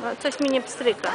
No, coś mi nie pstryka.